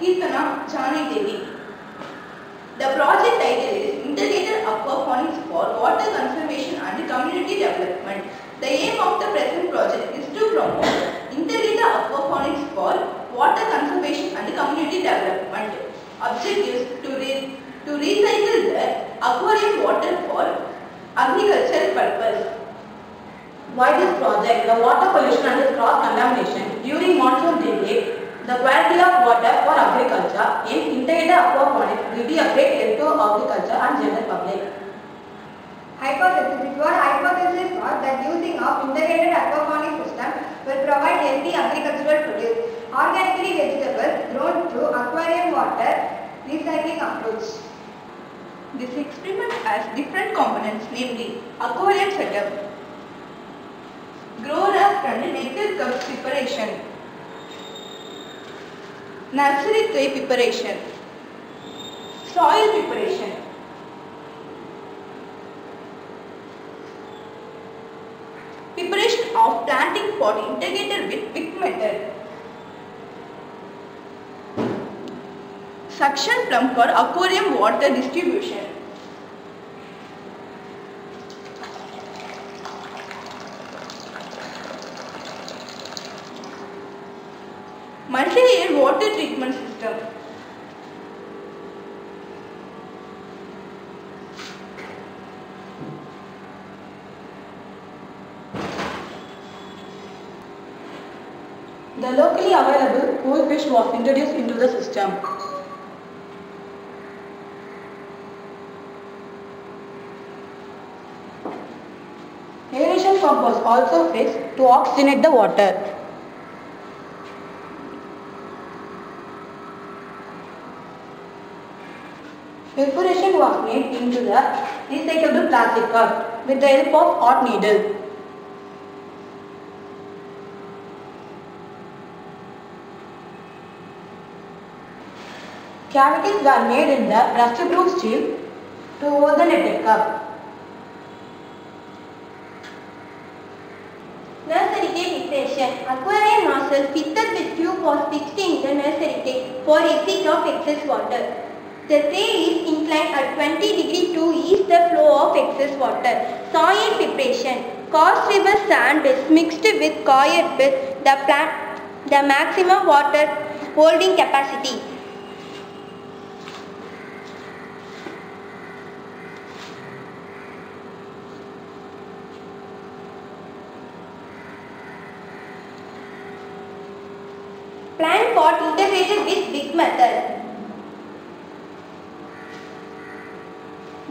Shivani Devi. The project title is Integrated Aquaponics for Water Conservation and Community Development. The aim of the present project is to promote integrated aquaponics for water conservation and community development. Objectives to, re- to recycle the aquarium water for agricultural purpose. Why this project? The water pollution and cross-contamination during monsoon delay, the quality of water for agriculture in integrated aquaponics will be a great help to agriculture and general public. Hypothesis. Was hypothesis was that using of integrated aquaponic system will provide healthy agricultural produce. Organically vegetables grown through aquarium water recycling approach. This experiment has different components namely aquarium setup, grow raft and netted cups preparation, nursery tray preparation, soil preparation. Preparation of planting pot integrated with pick method. Suction pump for aquarium water distribution. Treatment system. The locally available cool fish was introduced into the system. Aeration pump was also fixed to oxygenate the water. Perforation was made into the recyclable plastic cup with the help of hot needle. Cavities were made in the rust-proof steel to hold the netted cup. Nursery cage preparation. Aquarium nozzle fitted with tube was fixed in the nursery cage for exit of excess water. The tray is inclined at 20 degree to ease the flow of excess water. Soil preparation. Coarse river sand is mixed with coir with the plant the maximum water holding capacity. Plant pot integrated with wick method.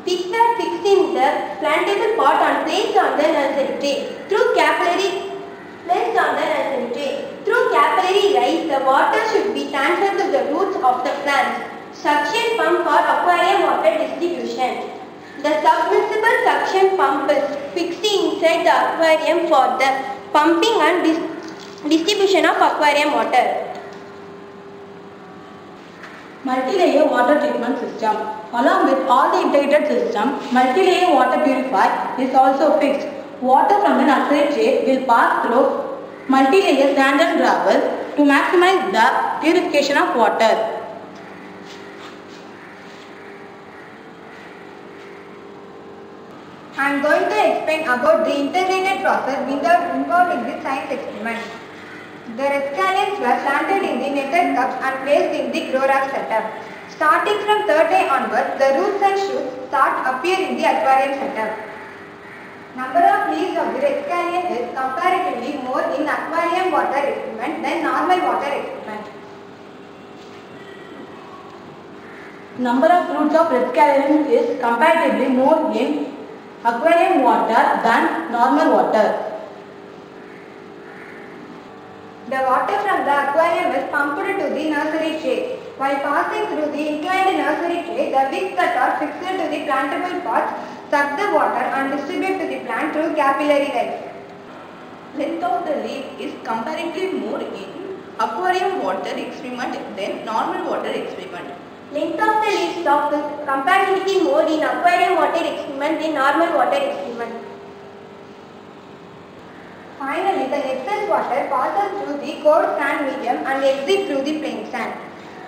Wick were fixed in the plantable pot and placed on the nursery tray. Through capillary placed on the nursery tray. Through capillary rise, the water should be transferred to the roots of the plants. Suction pump for aquarium water distribution. The submersible suction pump is fixed inside the aquarium for the pumping and dis distribution of aquarium water. Multi-layer water treatment system. Along with all the integrated system, multi-layer water purifier is also fixed. Water from nursery tray will pass through multi-layer sand and gravel to maximize the purification of water. I am going to explain about the integrated process without involving the science experiment. The Rescalians were planted in the netted cups and placed in the grow raft setup. Starting from third day onwards, the roots and shoots start appear in the aquarium setup. Number of leaves of the is comparatively more in aquarium water experiment than normal water experiment. Number of roots of Rescalarium is comparatively more in aquarium water than normal water. The water from the aquarium is pumped to the nursery tray. While passing through the inclined nursery tray, the wicks that are fixed to the plantable pots suck the water and distribute to the plant through capillary rise. Length of the leaf is comparatively more in aquarium water experiment than normal water experiment. Length of the leaf stalk is comparatively more in aquarium water experiment than normal water experiment. Finally, the excess water passes through the cold sand medium and exits through the plain sand.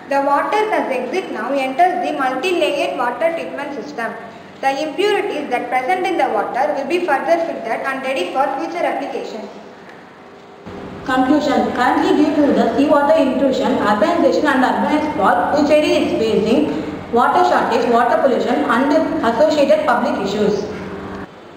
The water thus exit now enters the multi-layered water treatment system. The impurities that present in the water will be further filtered and ready for future application. Conclusion. Currently due to the seawater intrusion, urbanization and urbanized sprawl, Puducherry is facing water shortage, water pollution and associated public issues.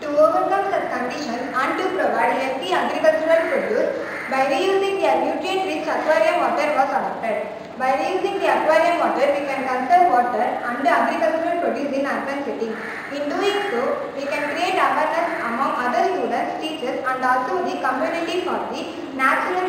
To overcome such conditions and to provide healthy agricultural produce, by reusing the nutrient-rich aquarium water was adopted. By reusing the aquarium water, we can conserve water and agricultural produce in urban settings. In doing so, we can create awareness among other students, teachers and also the community for the natural